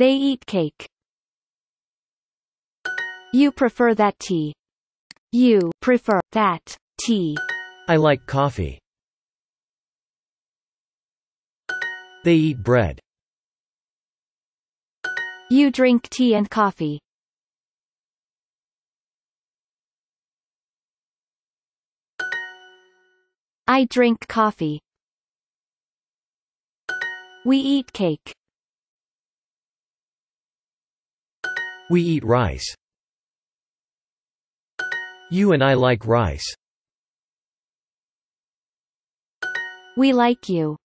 They eat cake. You prefer that tea. You prefer that tea. I like coffee. They eat bread. You drink tea and coffee. I drink coffee. We eat cake. We eat rice. You and I like rice. We like you.